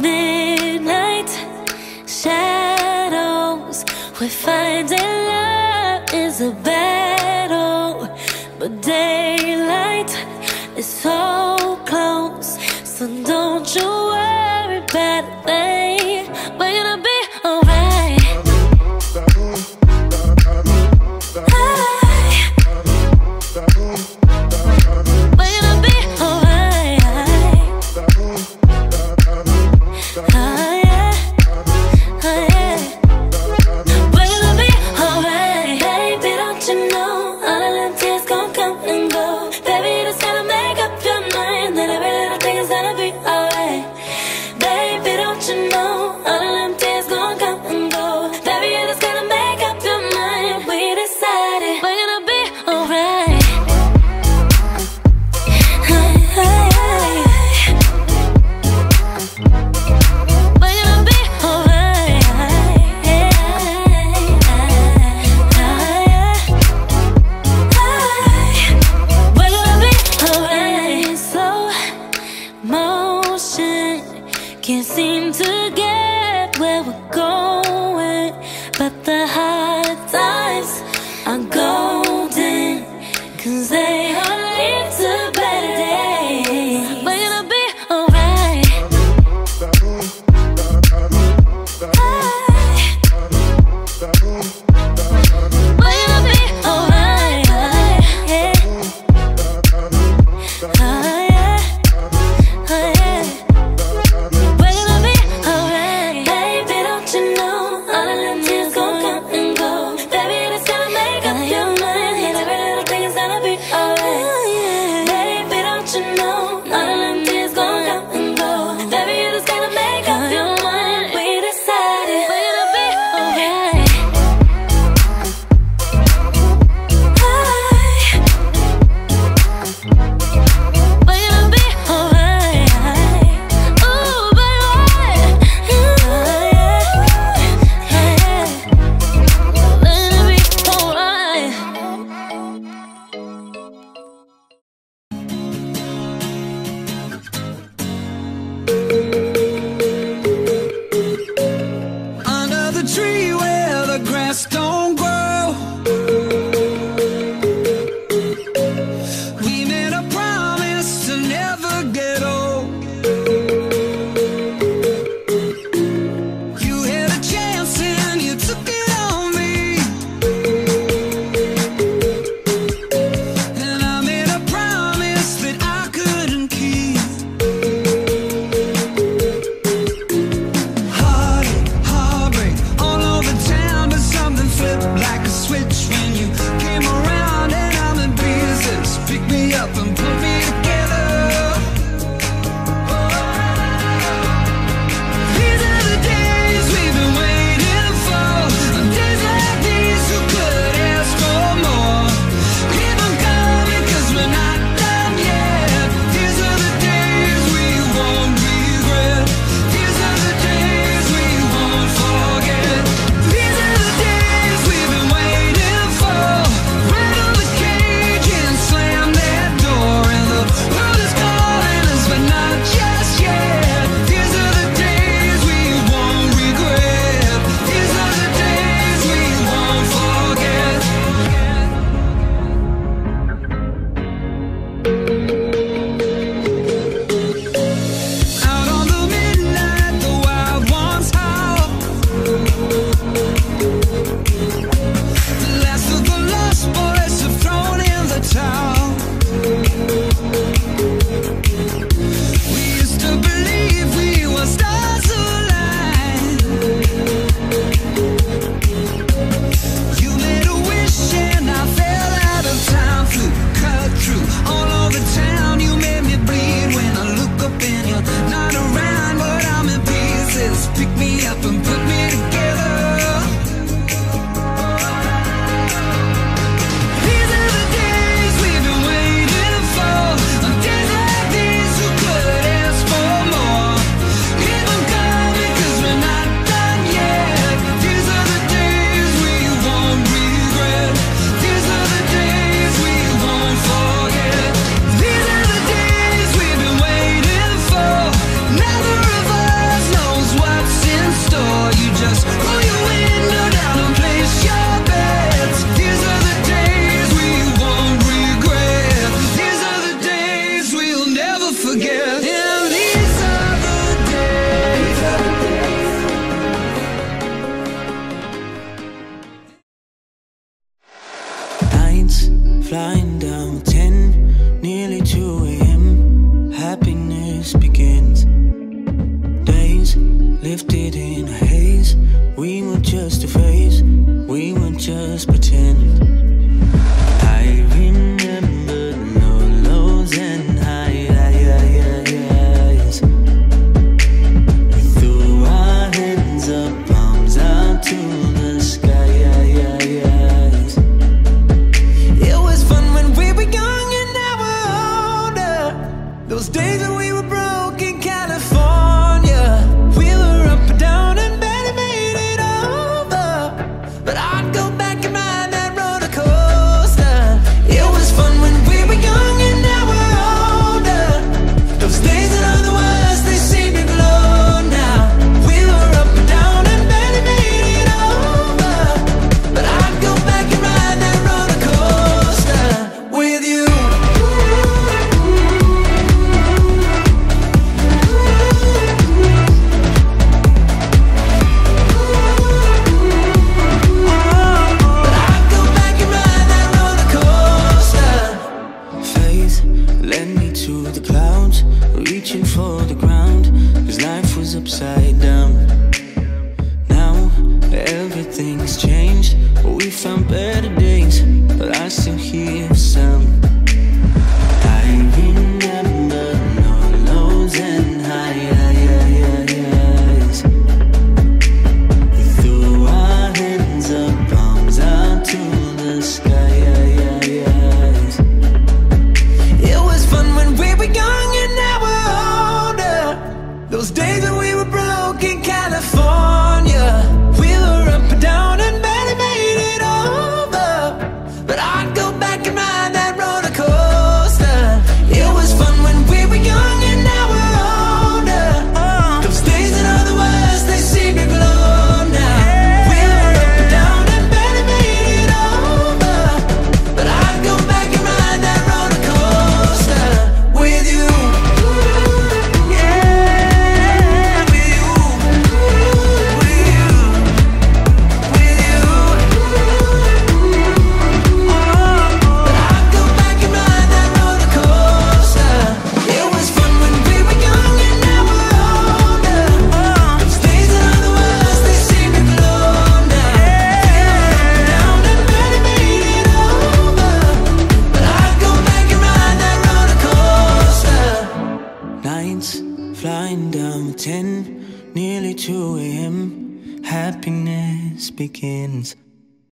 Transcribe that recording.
Midnight shadows We're finding love is a battle. But daylight is so close So don't you worry about that hard times are golden, cause they nights, flying down 10, nearly 2 a.m. Happiness begins. Days lifted in a haze, we were just a those days upside down. Now everything's changed. begins.